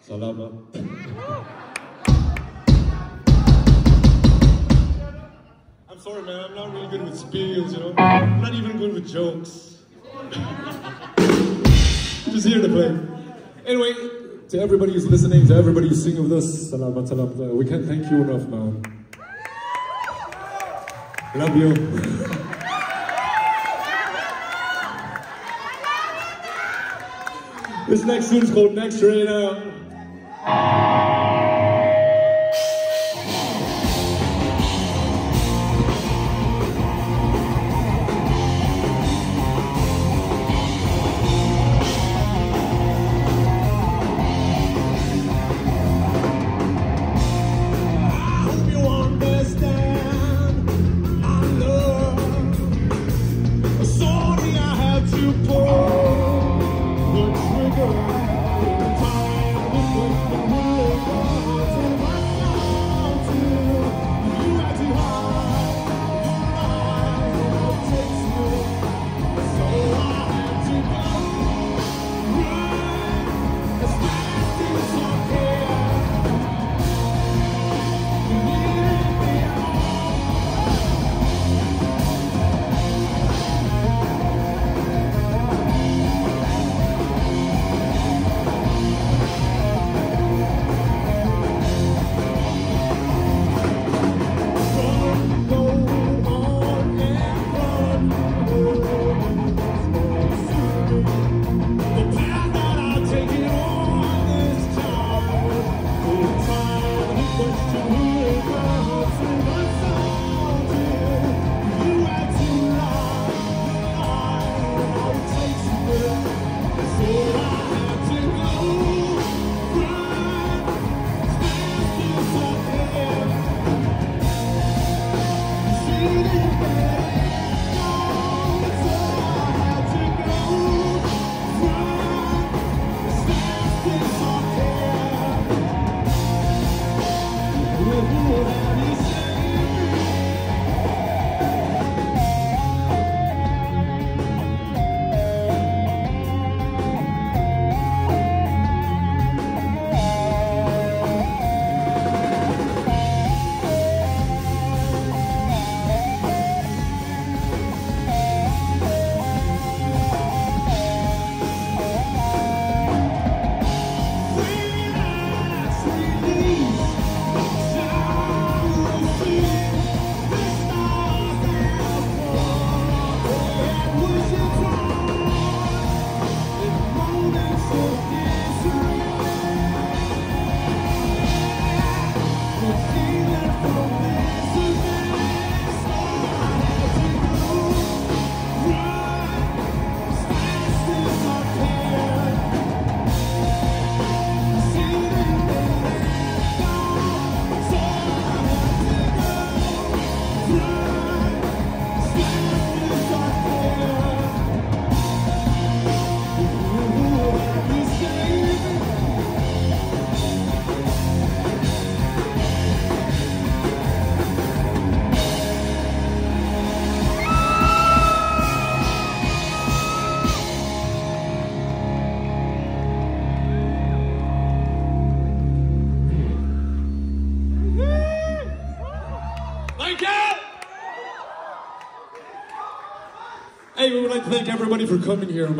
Salamat. I'm sorry, man. I'm not really good with spiels, you know. I'm not even good with jokes. Just here to play. Anyway, to everybody who's listening, to everybody who's singing with us, salamat, salamat. We can't thank you enough, man. Love you. this next tune's called Next Train Sorry I had to pull the trigger. Thank you! Hey, we would like to thank everybody for coming here.